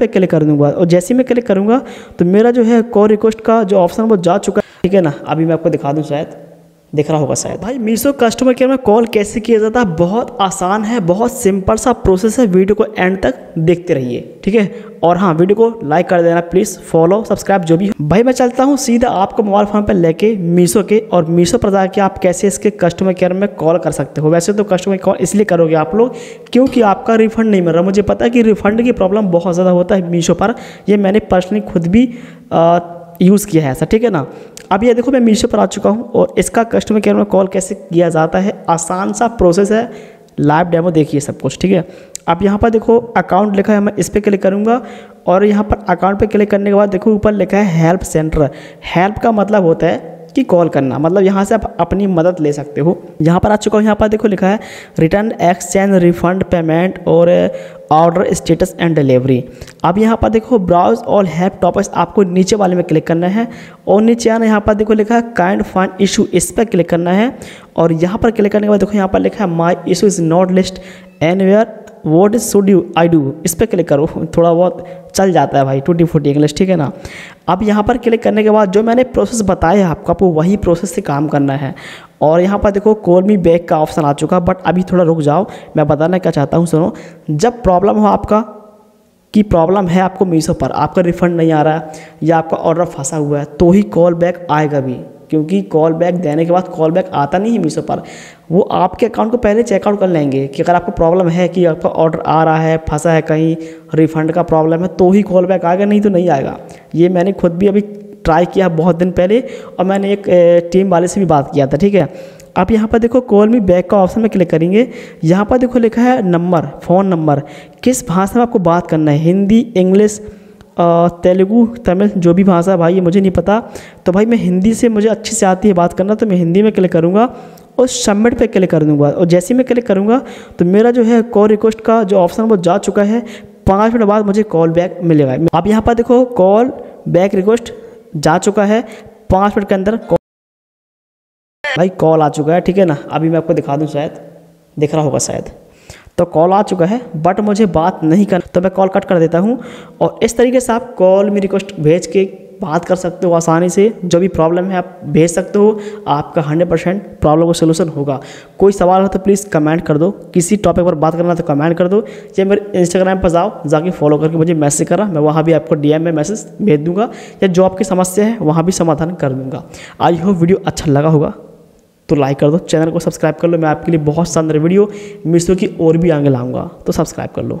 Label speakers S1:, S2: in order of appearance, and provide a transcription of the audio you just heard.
S1: पे क्लिक कर दूँगा और जैसे मैं क्लिक करूँगा तो मेरा जो है कॉल रिक्वेस्ट का जो ऑप्शन वो जा चुका है। ठीक है ना? अभी मैं आपको दिखा दूँ शायद। दिख रहा होगा शायद। भाई मीशो कस्टमर केयर में कॉल कैसे किया जाता है? बहुत आसान है, बहुत सिंपल सा प्रोसेस है। वीडियो को एंड तक देखते रहिए, ठीक है? और हाँ वीडियो को लाइक कर देना प्लीज़ फॉलो सब्सक्राइब जो भी हो। भाई, मैं चलता हूँ सीधा आपको मोबाइल फ़ोन पर लेके मीशो के, और मीशो पर जाके आप कैसे इसके कस्टमर केयर में कॉल कर सकते हो? वैसे तो कस्टमर कॉल इसलिए करोगे आप लोग, क्योंकि आपका रिफंड नहीं मिल रहा। मुझे पता है कि रिफंड की प्रॉब्लम बहुत ज़्यादा होता है मीशो पर। यह मैंने पर्सनली खुद भी यूज़ किया है ऐसा, ठीक है ना? अब ये देखो मैं मीशो पर आ चुका हूँ और इसका कस्टमर केयर में कॉल कैसे किया जाता है? आसान सा प्रोसेस है। लाइव डेमो देखिए सब कुछ, ठीक है? अब यहाँ पर देखो अकाउंट लिखा है, मैं इस पर क्लिक करूँगा और यहाँ पर अकाउंट पर क्लिक करने के बाद देखो ऊपर लिखा है हेल्प सेंटर हेल्प का मतलब होता है कि कॉल करना। मतलब यहाँ से आप अपनी मदद ले सकते हो। यहाँ पर आ चुका हूँ। यहाँ पर देखो लिखा है, रिटर्न, एक्सचेंज, रिफंड, पेमेंट और ऑर्डर, स्टेटस एंड डिलीवरी। अब यहाँ पर देखो, ब्राउज ऑल हैव टॉपर्स आपको नीचे वाले में क्लिक करना है और नीचे आना, यहाँ पर देखो लिखा है काइंड फाइंड इशू इस पर क्लिक करना है। और यहाँ पर क्लिक करने के बाद देखो, यहाँ पर लिखा है my issue is not list an where what is should you I do इस पर क्लिक करो। थोड़ा बहुत चल जाता है भाई टूटी फूटी इंग्लिश ठीक है ना? अब यहाँ पर क्लिक करने के बाद जो मैंने प्रोसेस बताया आपको आपको वही प्रोसेस से काम करना है। और यहाँ पर देखो कॉल मी बैक का ऑप्शन आ चुका बट अभी थोड़ा रुक जाओ, मैं बताना क्या चाहता हूँ, सुनो। जब प्रॉब्लम हो आपका, कि प्रॉब्लम है आपको मीशो पर, आपका रिफंड नहीं आ रहा है, या आपका ऑर्डर फंसा हुआ है तो ही कॉल बैक आएगा भी। क्योंकि कॉल बैक देने के बाद कॉल बैक आता नहीं है मीशो पर। वो आपके अकाउंट को पहले चेकआउट कर लेंगे कि अगर आपको प्रॉब्लम है कि आपका ऑर्डर आ रहा है, फंसा है कहीं रिफंड का प्रॉब्लम है तो ही कॉल बैक आएगा, नहीं तो नहीं आएगा। ये मैंने खुद भी अभी ट्राई किया बहुत दिन पहले और मैंने एक टीम वाले से भी बात किया था, ठीक है? आप यहाँ पर देखो कॉल मी बैक का ऑप्शन में क्लिक करेंगे। यहाँ पर देखो लिखा है नंबर फ़ोन नंबर किस भाषा में आपको बात करना है? हिंदी, इंग्लिश तेलुगु, तमिल, जो भी भाषा भाई, ये मुझे नहीं पता। तो भाई, मैं हिंदी से मुझे अच्छी से आती है बात करना तो मैं हिंदी में क्लिक करूँगा और सबमिट पे क्लिक कर दूँगा। और जैसे ही मैं क्लिक करूँगा तो मेरा जो है कॉल रिक्वेस्ट का जो ऑप्शन वो जा चुका है। पाँच मिनट बाद मुझे कॉल बैक मिलेगा। आप यहाँ पर देखो कॉल बैक रिक्वेस्ट जा चुका है। पाँच मिनट के अंदर भाई कॉल आ चुका है, ठीक है ना? अभी मैं आपको दिखा दूँ शायद। दिख रहा होगा शायद। तो कॉल आ चुका है बट मुझे बात नहीं कर तो मैं कॉल कट कर देता हूँ। और इस तरीके से आप कॉल में रिक्वेस्ट भेज के बात कर सकते हो आसानी से। जो भी प्रॉब्लम है आप भेज सकते हो, आपका हंड्रेड परसेंट प्रॉब्लम का सोल्यूशन होगा। कोई सवाल हो तो प्लीज़ कमेंट कर दो। किसी टॉपिक पर बात करना तो कमेंट कर दो। या मेरे इंस्टाग्राम पर जाओ, जाके फॉलो करके मुझे मैसेज करा। मैं वहाँ भी आपको डीएम में मैसेज भेज दूँगा। या जो आपकी समस्या है, वहाँ भी समाधान कर दूँगा। आई होप वीडियो अच्छा लगा होगा। तो लाइक कर दो चैनल को सब्सक्राइब कर लो। मैं आपके लिए बहुत शानदार वीडियो मिसो की और भी आगे लाऊँगा तो सब्सक्राइब कर लो।